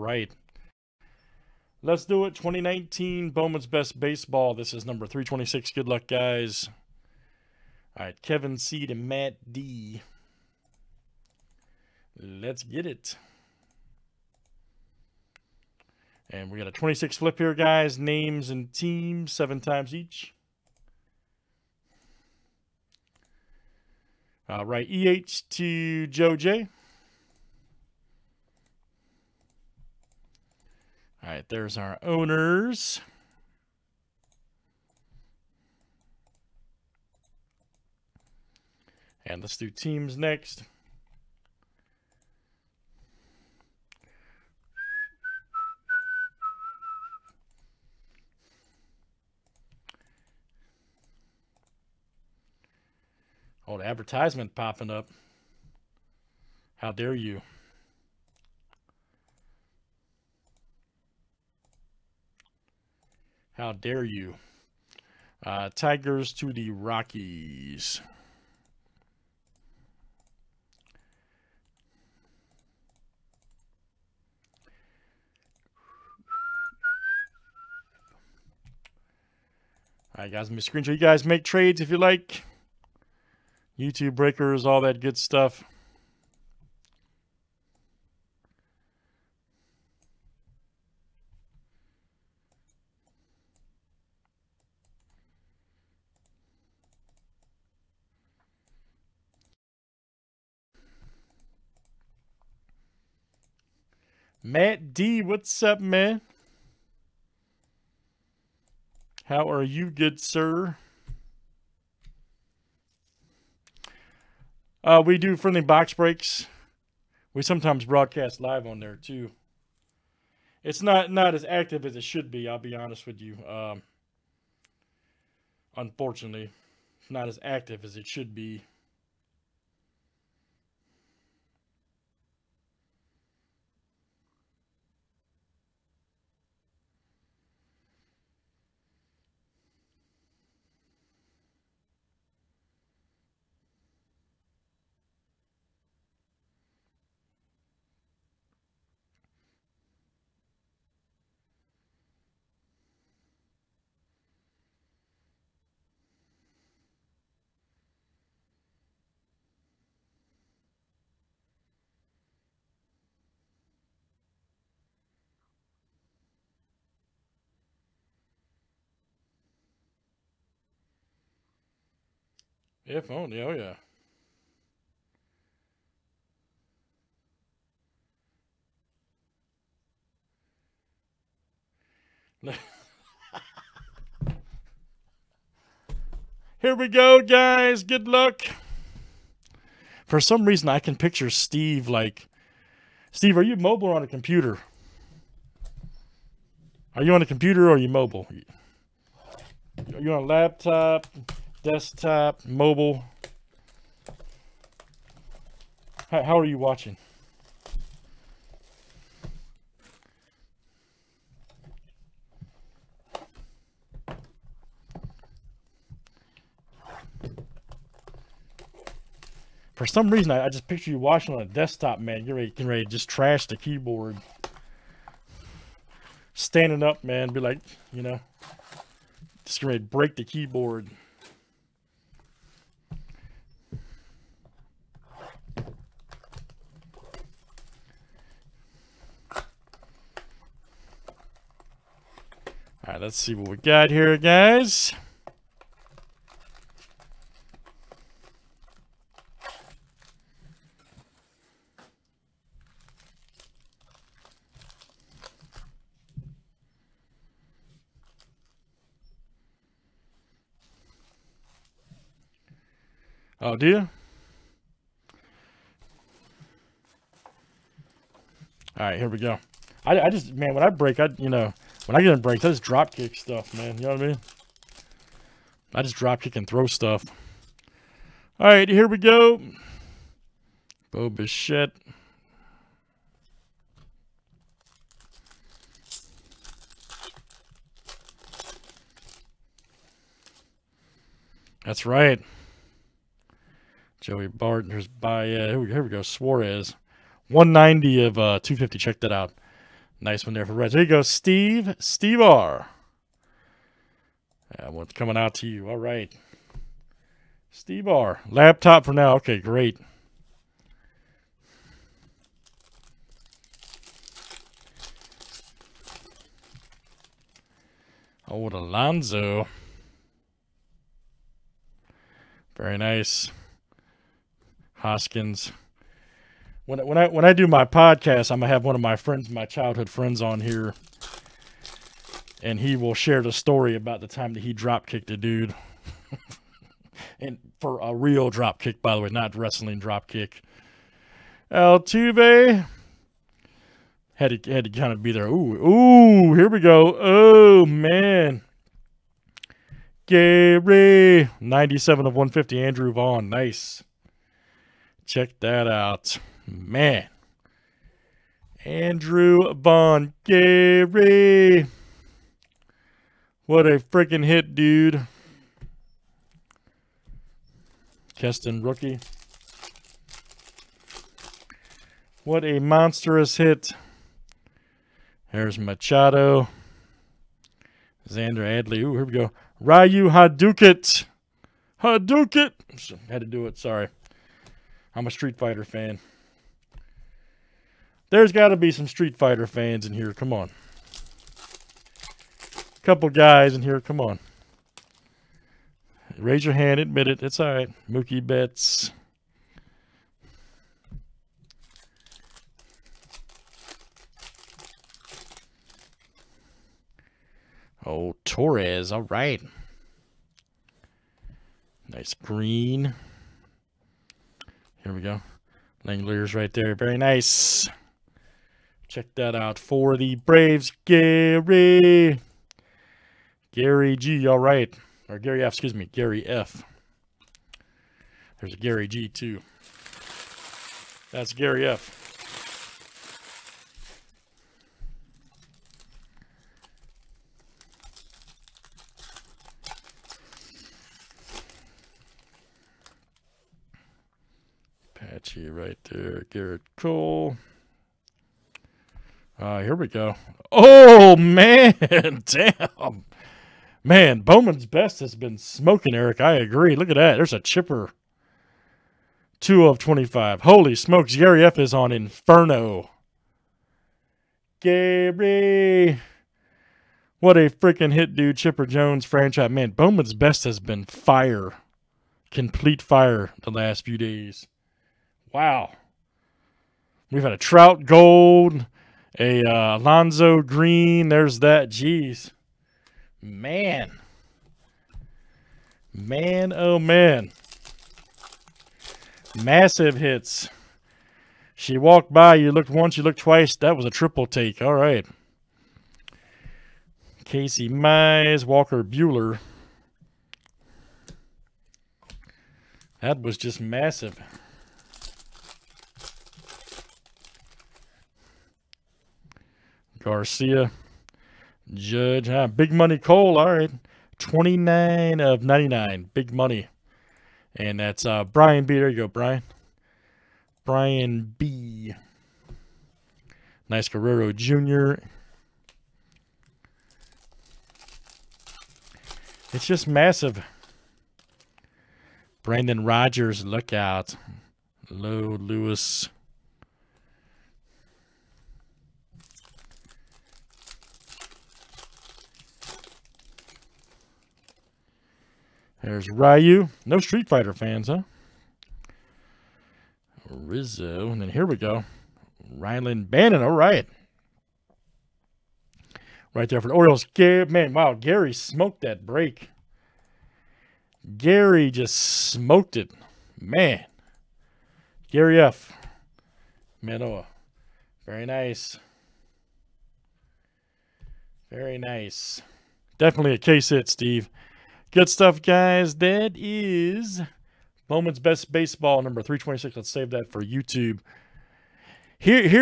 right. Let's do it. 2019 Bowman's Best Baseball. This is number 326. Good luck, guys. All right, Kevin C and Matt D. Let's get it. And we got a 26 flip here, guys. Names and teams, seven times each. All right, EH to Joe J. All right, there's our owners. And let's do teams next. Old advertisement popping up. How dare you? How dare you? Uh, Tigers to the Rockies. All right, guys, let me screenshot. You guys make trades if you like. YouTube breakers, all that good stuff. Matt D, what's up, man? How are you, good sir? Uh, we do friendly box breaks. We sometimes broadcast live on there too. It's not not as active as it should be. I'll be honest with you. Um, unfortunately, not as active as it should be. If only, oh yeah. Here we go, guys. Good luck. For some reason, I can picture Steve like, Steve, are you mobile or on a computer? Are you on a computer or are you mobile? Are you on a laptop? Desktop, mobile. How, how are you watching? For some reason, I, I, just picture you watching on a desktop, man. You're ready, ready to just trash the keyboard. Standing up, man, be like, you know, just ready to break the keyboard. All right, let's see what we got here, guys. Oh, do you? All right, here we go. I, I just, man, when I break, I, you know, when I get in breaks, I just drop kick stuff, man. You know what I mean? I just drop kick and throw stuff. All right, here we go. Bo Bichette. That's right. Joey Bart. by, uh, here, we, here we go, Suarez. 190 of uh, 250. Check that out. Nice one there for Reds. There you go, Steve. Steve R. That one's coming out to you. All right. Steve R. Laptop for now. Okay, great. Oh, Old Alonso. Very nice. Hoskins. When when I when I do my podcast, I'm gonna have one of my friends, my childhood friends, on here, and he will share the story about the time that he drop kicked a dude, and for a real drop kick, by the way, not wrestling drop kick. Altuve had to had to kind of be there. Ooh, ooh, here we go. Oh man. Gary, 97 of 150. Andrew Vaughn, nice. Check that out. Man. Andrew Vaughn, Gary. What a freaking hit, dude. Keston rookie. What a monstrous hit. There's Machado. Xander Adley. Ooh, here we go. Ryu Hadouket. Hadouket. Had to do it. Sorry. I'm a Street Fighter fan. There's got to be some Street Fighter fans in here. Come on. A Couple guys in here. Come on. Raise your hand. Admit it. It's all right. Mookie Betts. Oh, Torres. All right. Nice green. Here we go. Langeliers right there. Very nice. Check that out for the Braves. Gary. Gary G. All right. Or Gary F. Excuse me. Gary F. There's a Gary G too. That's Gary F. Patchy right there. Gerrit Cole. Uh, here we go. Oh, man. Damn. Man, Bowman's best has been smoking, Eric. I agree. Look at that. There's a chipper. Two of 25. Holy smokes. Gary F is on Inferno. Gary. What a freaking hit, dude. Chipper Jones franchise. Man, Bowman's best has been fire. Complete fire the last few days. Wow. We've had a Trout Gold, a uh, Alonso Green. There's that. Jeez. Man. Man, oh man. Massive hits. She walked by. You looked once, you looked twice. That was a triple take. All right. Casey Mize, Walker Buehler. That was just massive. Garcia. Judge. huh? big money Cole. All right. 29 of 99. Big money. And that's uh, Brian B. There you go, Brian. Brian B. Nice Guerrero Jr. It's just massive. Brendan Rodgers, look out. Low Lewis. There's Ryu. No Street Fighter fans, huh? Rizzo. And then here we go. Rylan Bannon. All right. Right there for the Orioles. Man, wow. Gary smoked that break. Gary just smoked it. Man. Gary F. Manoah. Oh, very nice. Very nice. Definitely a case hit, Steve. Good stuff, guys. That is Bowman's Best Baseball number 326. Let's save that for YouTube. Here, here.